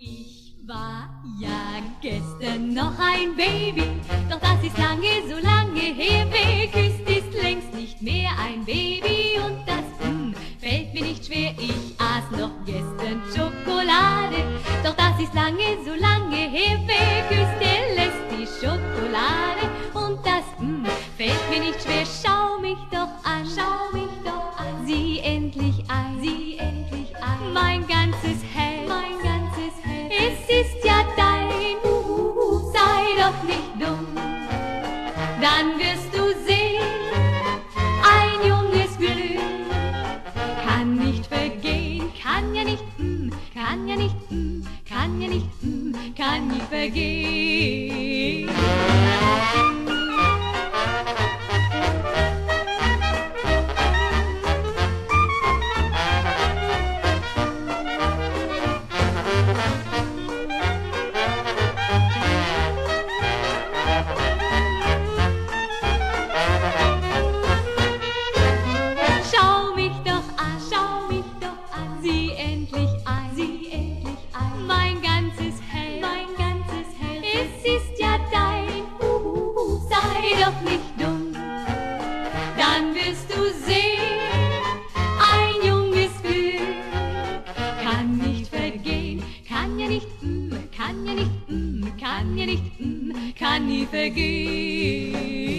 Ich war ja gestern noch ein Baby, doch das ist lange, so lange her. Wer küsst, ist längst nicht mehr ein Baby und das mm, fällt mir nicht schwer. Ich aß noch gestern Schokolade, doch das ist lange, so lange her. Wer doch nicht dumm. Dann wirst du sehen, ein junges Glück kann nicht vergehen, kann ja nicht, mm, kann ja nicht, mm, kann ja nicht, mm, kann nie vergehen. Dann wirst du sehen, ein junges Glück kann nicht vergehen, kann ja nicht, mm, kann ja nicht, mm, kann ja nicht, mm, kann nie vergehen.